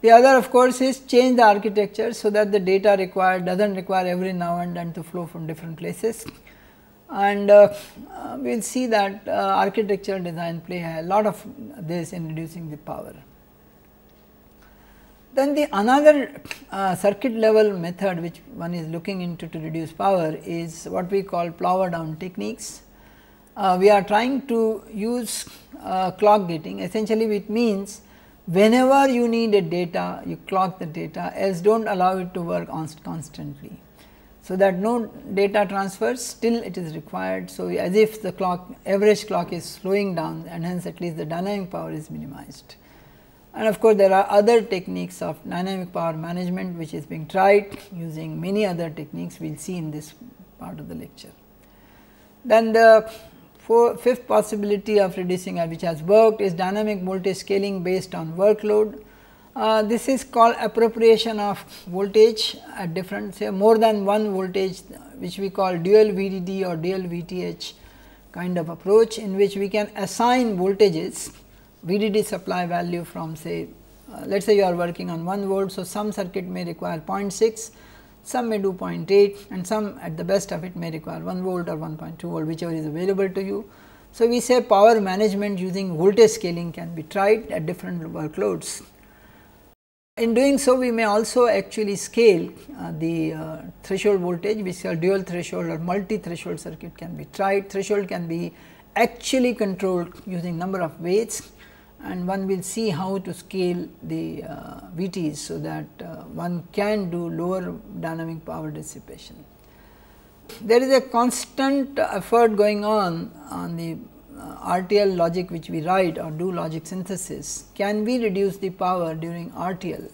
The other of course is change the architecture so that the data required does not require every now and then to flow from different places and uh, uh, we will see that uh, architectural design play a lot of this in reducing the power. Then the another uh, circuit level method which one is looking into to reduce power is what we call power down techniques. Uh, we are trying to use uh, clock gating essentially it means whenever you need a data you clock the data else do not allow it to work constantly. So, that no data transfers still it is required. So, as if the clock average clock is slowing down and hence at least the dynamic power is minimized. And of course, there are other techniques of dynamic power management which is being tried using many other techniques we will see in this part of the lecture. Then the four, fifth possibility of reducing uh, which has worked is dynamic voltage scaling based on workload. Uh, this is called appropriation of voltage at different say more than one voltage which we call dual VDD or dual VTH kind of approach in which we can assign voltages VDD supply value from say uh, let us say you are working on 1 volt. So, some circuit may require 0.6, some may do 0.8 and some at the best of it may require 1 volt or 1.2 volt whichever is available to you. So, we say power management using voltage scaling can be tried at different workloads in doing so, we may also actually scale uh, the uh, threshold voltage which is dual threshold or multi threshold circuit can be tried. Threshold can be actually controlled using number of weights and one will see how to scale the uh, VTs. So, that uh, one can do lower dynamic power dissipation. There is a constant effort going on on the RTL logic which we write or do logic synthesis, can we reduce the power during RTL?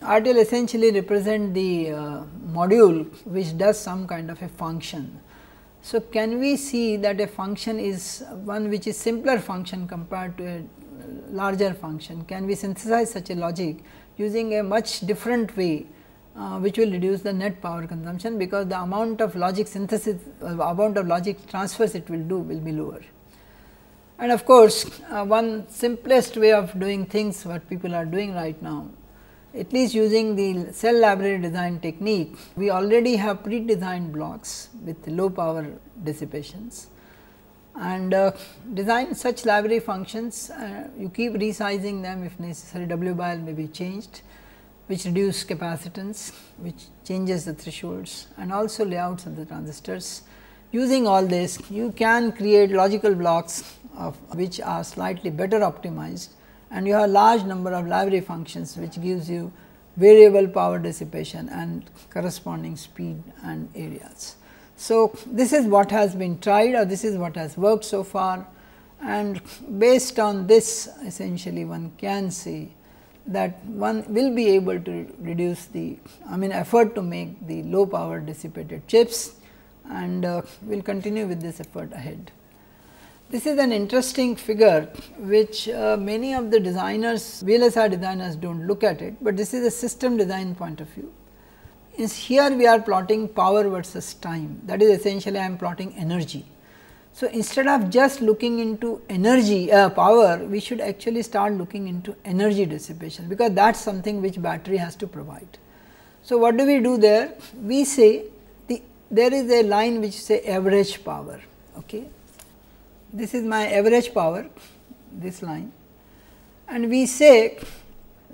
RTL essentially represent the uh, module which does some kind of a function. So, can we see that a function is one which is simpler function compared to a larger function? Can we synthesize such a logic using a much different way uh, which will reduce the net power consumption because the amount of logic synthesis uh, amount of logic transfers it will do will be lower. And of course, uh, one simplest way of doing things what people are doing right now, at least using the cell library design technique, we already have pre-designed blocks with low power dissipations and uh, design such library functions, uh, you keep resizing them if necessary W by L may be changed, which reduce capacitance, which changes the thresholds and also layouts of the transistors. Using all this, you can create logical blocks of which are slightly better optimized and you have a large number of library functions which gives you variable power dissipation and corresponding speed and areas. So, this is what has been tried or this is what has worked so far and based on this essentially one can see that one will be able to reduce the I mean effort to make the low power dissipated chips and uh, we will continue with this effort ahead. This is an interesting figure which uh, many of the designers, VLSI designers do not look at it, but this is a system design point of view. Is here we are plotting power versus time that is essentially I am plotting energy. So, instead of just looking into energy uh, power, we should actually start looking into energy dissipation because that is something which battery has to provide. So, what do we do there? We say there is a line which say average power. Okay this is my average power this line and we say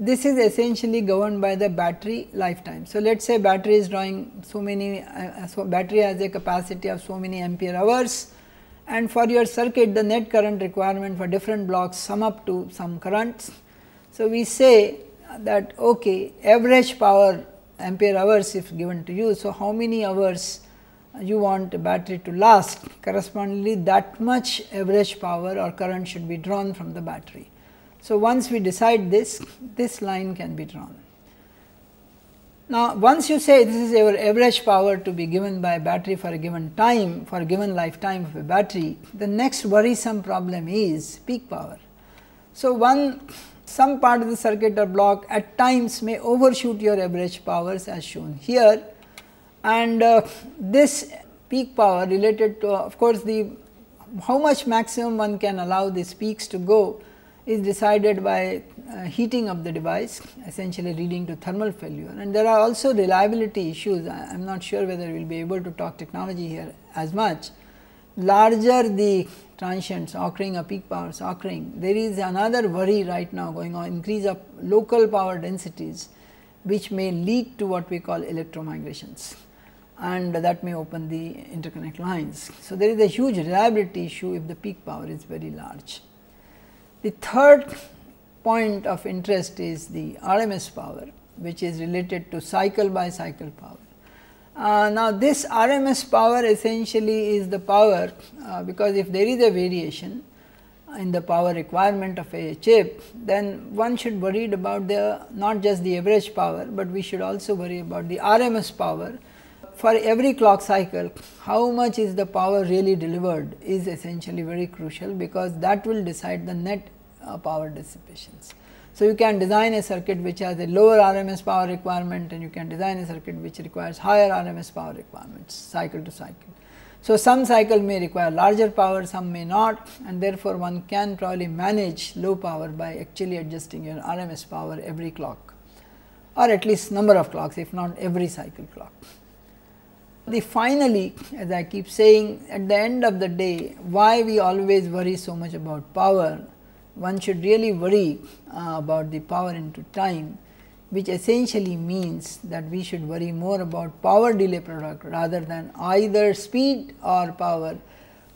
this is essentially governed by the battery lifetime. So, let us say battery is drawing so many uh, so battery has a capacity of so many ampere hours and for your circuit the net current requirement for different blocks sum up to some currents. So, we say that okay average power ampere hours if given to you. So, how many hours you want a battery to last correspondingly that much average power or current should be drawn from the battery. So, once we decide this, this line can be drawn. Now, once you say this is your average power to be given by a battery for a given time, for a given lifetime of a battery, the next worrisome problem is peak power. So, one some part of the circuit or block at times may overshoot your average powers as shown here. And uh, this peak power related to of course, the how much maximum one can allow these peaks to go is decided by uh, heating of the device essentially leading to thermal failure. And there are also reliability issues. I am not sure whether we will be able to talk technology here as much. Larger the transients occurring or peak powers occurring there is another worry right now going on increase of local power densities which may lead to what we call electromigrations and that may open the interconnect lines. So, there is a huge reliability issue if the peak power is very large. The third point of interest is the RMS power which is related to cycle by cycle power. Uh, now, this RMS power essentially is the power uh, because if there is a variation in the power requirement of a chip, then one should worry about the not just the average power, but we should also worry about the RMS power for every clock cycle how much is the power really delivered is essentially very crucial because that will decide the net uh, power dissipations. So, you can design a circuit which has a lower RMS power requirement and you can design a circuit which requires higher RMS power requirements cycle to cycle. So, some cycle may require larger power, some may not and therefore, one can probably manage low power by actually adjusting your RMS power every clock or at least number of clocks if not every cycle clock. The finally, as I keep saying at the end of the day, why we always worry so much about power, one should really worry uh, about the power into time, which essentially means that we should worry more about power delay product rather than either speed or power.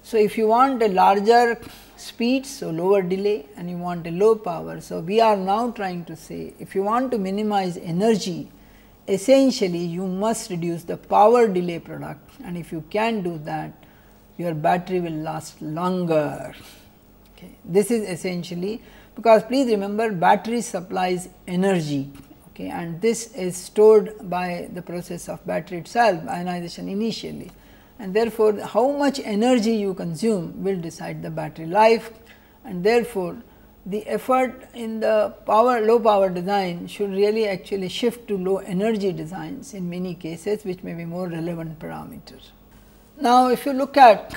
So, if you want a larger speed, so lower delay and you want a low power. So, we are now trying to say if you want to minimize energy, essentially you must reduce the power delay product and if you can do that your battery will last longer. This is essentially because please remember battery supplies energy okay, and this is stored by the process of battery itself ionization initially. And therefore, how much energy you consume will decide the battery life. And therefore, the effort in the power low power design should really actually shift to low energy designs in many cases which may be more relevant parameters. Now, if you look at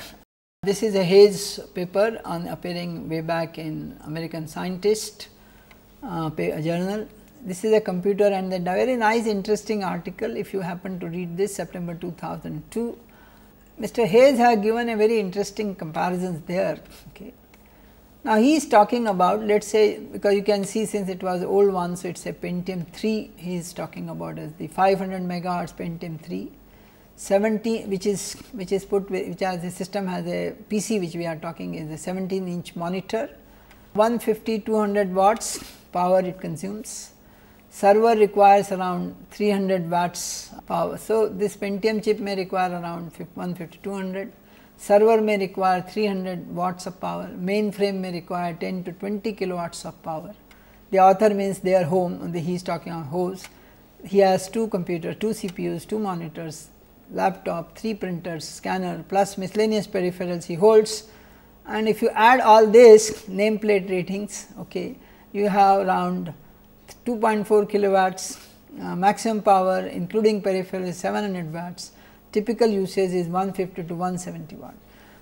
this is a Hayes paper on appearing way back in American Scientist uh, journal. This is a computer and a very nice interesting article if you happen to read this September 2002. Mr. Hayes has given a very interesting comparisons there. Okay. Now, he is talking about let us say because you can see since it was old one. So, it is a Pentium 3 he is talking about as the 500 megahertz Pentium 3 70 which is which is put which has the system has a PC which we are talking is a 17 inch monitor 150 200 watts power it consumes server requires around 300 watts power. So, this Pentium chip may require around 150 200 server may require 300 watts of power, mainframe may require 10 to 20 kilowatts of power. The author means their home, he is talking on host. He has two computers, two CPUs, two monitors, laptop, three printers, scanner plus miscellaneous peripherals he holds. And if you add all this nameplate ratings, okay, you have around 2.4 kilowatts uh, maximum power including peripherals 700 watts typical usage is 150 to 170 watt.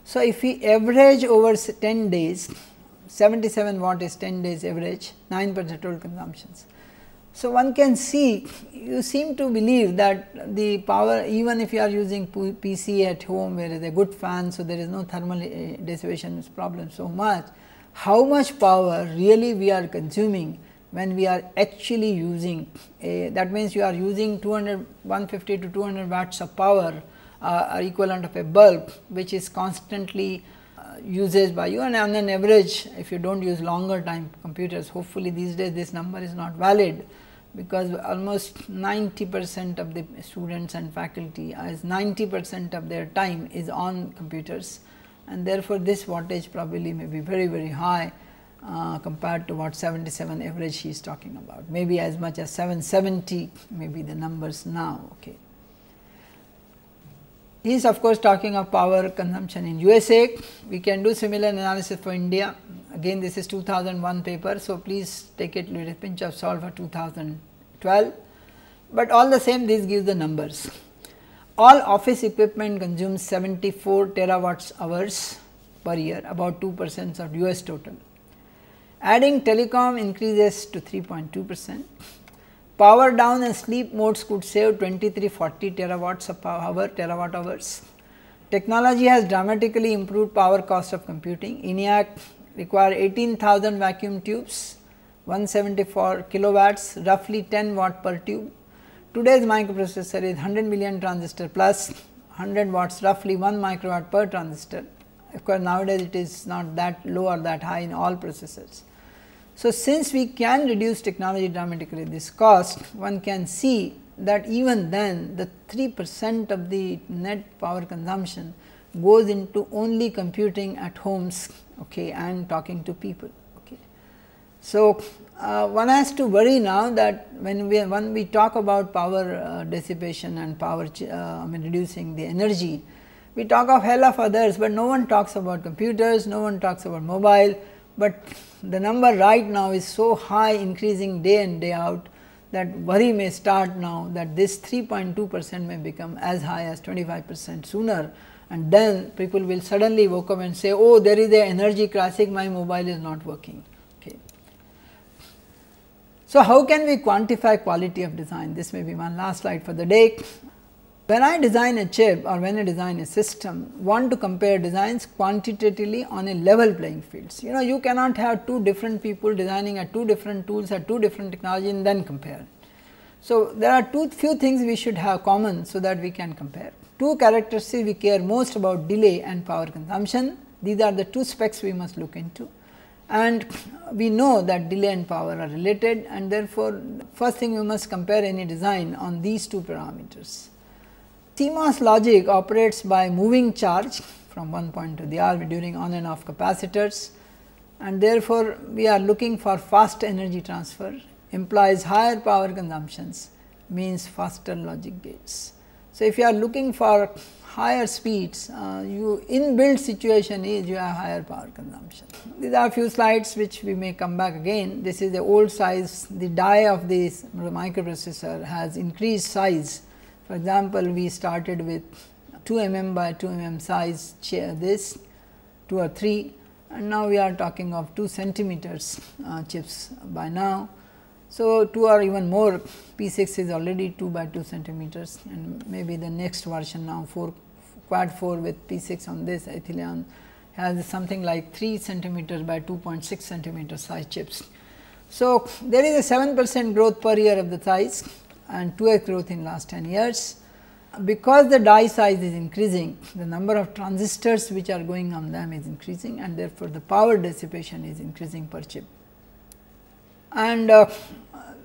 So, if we average over 10 days 77 watt is 10 days average 9 percent total consumptions. So, one can see you seem to believe that the power even if you are using PC at home where is a good fan. So, there is no thermal eh, dissipation problem so much how much power really we are consuming when we are actually using a that means you are using 200 150 to 200 watts of power uh, or equivalent of a bulb which is constantly uh, used by you and on an average if you do not use longer time computers hopefully these days this number is not valid because almost 90 percent of the students and faculty as 90 percent of their time is on computers and therefore, this wattage probably may be very very high uh, compared to what 77 average he is talking about. Maybe as much as 770 maybe the numbers now. Okay. He is of course talking of power consumption in USA. We can do similar analysis for India. Again this is 2001 paper. So, please take it with a pinch of salt for 2012, but all the same this gives the numbers. All office equipment consumes 74 terawatts hours per year about 2 percent of US total. Adding telecom increases to 3.2 percent. Power down and sleep modes could save 2340 terawatts of power terawatt hours. Technology has dramatically improved power cost of computing. ENIAC require 18,000 vacuum tubes, 174 kilowatts, roughly 10 watt per tube. Today's microprocessor is 100 million transistor plus 100 watts roughly 1 microwatt per transistor. Of course, nowadays it is not that low or that high in all processors. So, since we can reduce technology dramatically this cost, one can see that even then the 3 percent of the net power consumption goes into only computing at homes okay, and talking to people. Okay. So, uh, one has to worry now that when we when we talk about power uh, dissipation and power uh, I mean reducing the energy, we talk of hell of others, but no one talks about computers, no one talks about mobile, but the number right now is so high increasing day in day out that worry may start now that this 3.2 percent may become as high as 25 percent sooner and then people will suddenly woke up and say oh there is a energy crisis my mobile is not working. Okay. So, how can we quantify quality of design this may be one last slide for the day. When I design a chip or when I design a system, want to compare designs quantitatively on a level playing fields. You know, you cannot have two different people designing at two different tools at two different technology and then compare. So, there are two few things we should have common so that we can compare. Two characteristics we care most about delay and power consumption. These are the two specs we must look into and we know that delay and power are related and therefore, first thing we must compare any design on these two parameters. CMOS logic operates by moving charge from one point to the other during on and off capacitors and therefore, we are looking for fast energy transfer implies higher power consumptions means faster logic gates. So, if you are looking for higher speeds, uh, you inbuilt situation is you have higher power consumption. These are few slides which we may come back again. This is the old size, the die of this microprocessor has increased size for example, we started with 2 mm by 2 mm size this 2 or 3 and now we are talking of 2 centimeters uh, chips by now. So, 2 or even more P 6 is already 2 by 2 centimeters and maybe the next version now 4 quad 4 with P 6 on this Ethylene has something like 3 centimeters by 2.6 centimeter size chips. So, there is a 7 percent growth per year of the size and 2x growth in last 10 years. Because the die size is increasing, the number of transistors which are going on them is increasing and therefore, the power dissipation is increasing per chip. And uh,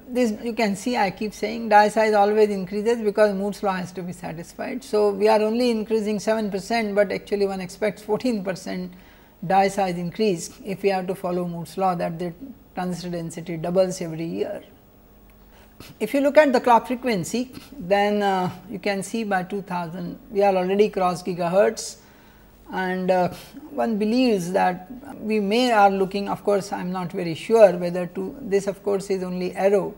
this you can see I keep saying die size always increases because Moore's law has to be satisfied. So, we are only increasing 7 percent, but actually one expects 14 percent die size increase if we have to follow Moore's law that the transistor density doubles every year. If you look at the clock frequency, then uh, you can see by 2000 we are already cross gigahertz and uh, one believes that we may are looking of course, I am not very sure whether to this of course is only arrow,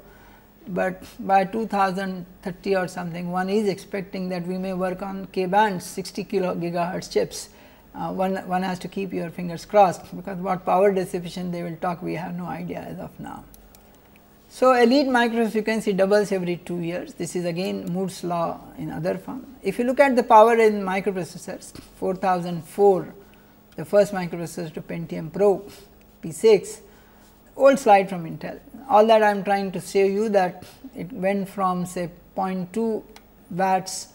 but by 2030 or something one is expecting that we may work on K bands 60 kilo gigahertz chips. Uh, one, one has to keep your fingers crossed because what power dissipation they will talk we have no idea as of now. So, a lead microfrequency doubles every 2 years. This is again Moore's law in other form. If you look at the power in microprocessors, 4004, the first microprocessor to Pentium Pro P6, old slide from Intel. All that I am trying to show you that it went from say 0.2 watts,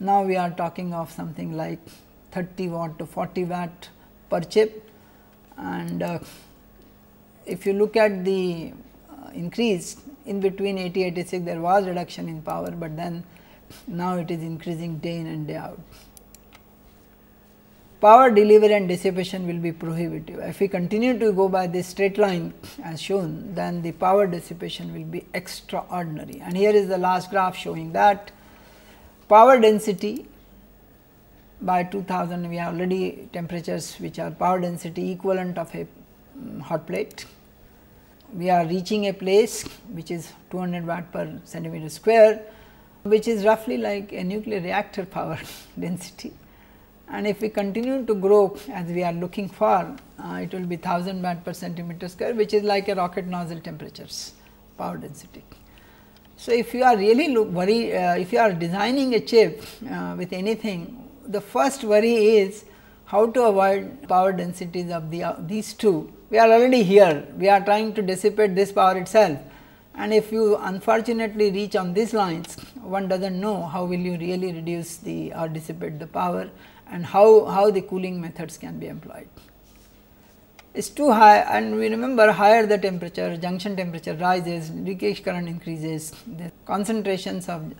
now we are talking of something like 30 watt to 40 watt per chip. And uh, if you look at the increased in between 80 86 there was reduction in power, but then now it is increasing day in and day out. power delivery and dissipation will be prohibitive. If we continue to go by this straight line as shown, then the power dissipation will be extraordinary. And here is the last graph showing that power density by 2000 we have already temperatures which are power density equivalent of a um, hot plate. We are reaching a place which is 200 watt per centimeter square which is roughly like a nuclear reactor power density and if we continue to grow as we are looking for uh, it will be 1000 watt per centimeter square which is like a rocket nozzle temperatures power density. So, if you are really look worry uh, if you are designing a chip uh, with anything the first worry is how to avoid power densities of the uh, these two. We are already here we are trying to dissipate this power itself and if you unfortunately reach on these lines one does not know how will you really reduce the or dissipate the power and how, how the cooling methods can be employed. It is too high and we remember higher the temperature, junction temperature rises, leakage current increases, the concentrations of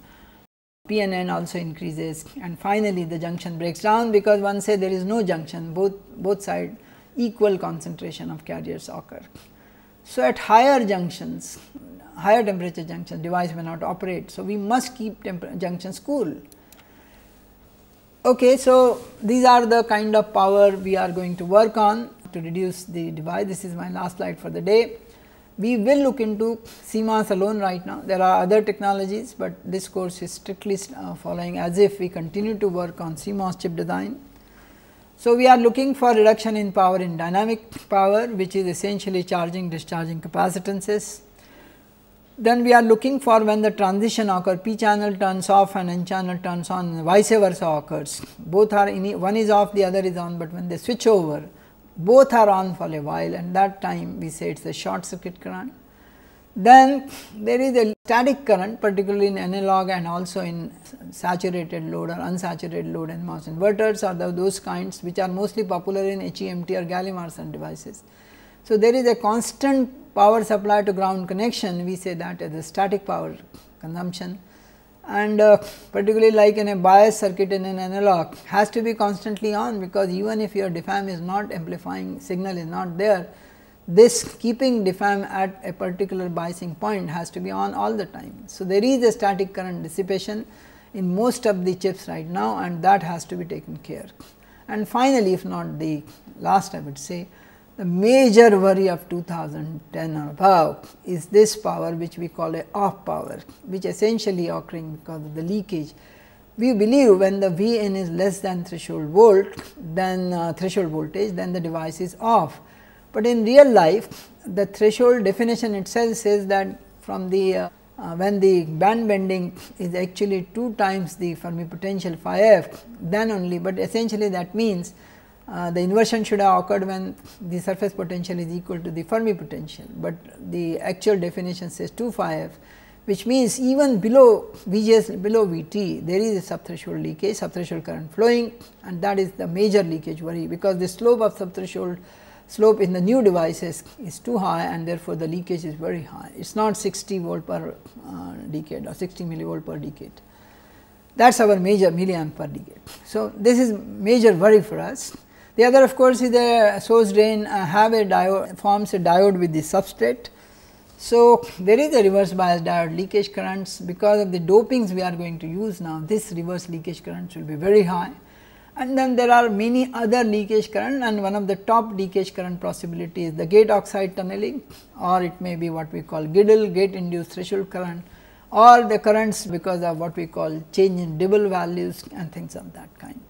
PNN also increases and finally the junction breaks down because one say there is no junction both, both side equal concentration of carriers occur. So, at higher junctions, higher temperature junctions device may not operate. So, we must keep junctions cool. Okay, so these are the kind of power we are going to work on to reduce the device. This is my last slide for the day. We will look into CMOS alone right now. There are other technologies, but this course is strictly uh, following as if we continue to work on CMOS chip design. So, we are looking for reduction in power in dynamic power, which is essentially charging discharging capacitances. Then we are looking for when the transition occur p channel turns off and n channel turns on vice versa occurs. Both are in one is off the other is on, but when they switch over both are on for a while and that time we say it is a short circuit current. Then there is a static current particularly in analog and also in saturated load or unsaturated load and MOS inverters are the, those kinds which are mostly popular in HEMT or gallium arsenide devices. So, there is a constant power supply to ground connection we say that as a static power consumption and uh, particularly like in a bias circuit in an analog has to be constantly on because even if your diff amp is not amplifying signal is not there this keeping diff amp at a particular biasing point has to be on all the time. So, there is a static current dissipation in most of the chips right now and that has to be taken care. And finally, if not the last I would say the major worry of 2010 or above is this power which we call a off power, which essentially occurring because of the leakage. We believe when the V n is less than threshold volt, then uh, threshold voltage, then the device is off. But in real life, the threshold definition itself says that from the uh, uh, when the band bending is actually 2 times the Fermi potential phi f, then only, but essentially that means uh, the inversion should have occurred when the surface potential is equal to the Fermi potential, but the actual definition says 2 phi f which means even below VGS below VT there is a subthreshold leakage subthreshold current flowing and that is the major leakage worry because the slope of subthreshold slope in the new devices is too high and therefore, the leakage is very high. It is not 60 volt per uh, decade or 60 millivolt per decade. That is our major milliamp per decade. So, this is major worry for us the other of course is the source drain uh, have a diode forms a diode with the substrate. So, there is a reverse bias diode leakage currents because of the dopings we are going to use now this reverse leakage currents will be very high and then there are many other leakage current and one of the top leakage current possibility is the gate oxide tunneling or it may be what we call GIDL gate induced threshold current or the currents because of what we call change in DIBL values and things of that kind.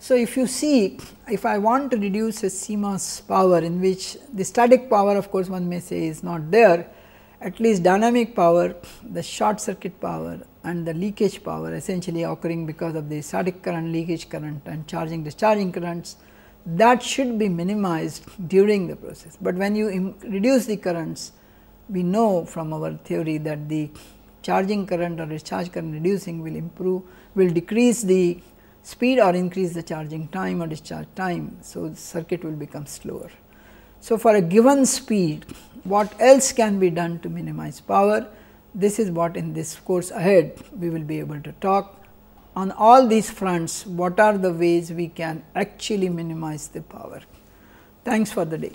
So, if you see if I want to reduce a CMOS power in which the static power of course one may say is not there at least dynamic power the short circuit power and the leakage power essentially occurring because of the static current leakage current and charging discharging currents that should be minimized during the process. But when you reduce the currents we know from our theory that the charging current or discharge current reducing will improve will decrease the speed or increase the charging time or discharge time. So, the circuit will become slower. So, for a given speed what else can be done to minimize power this is what in this course ahead we will be able to talk on all these fronts what are the ways we can actually minimize the power. Thanks for the day.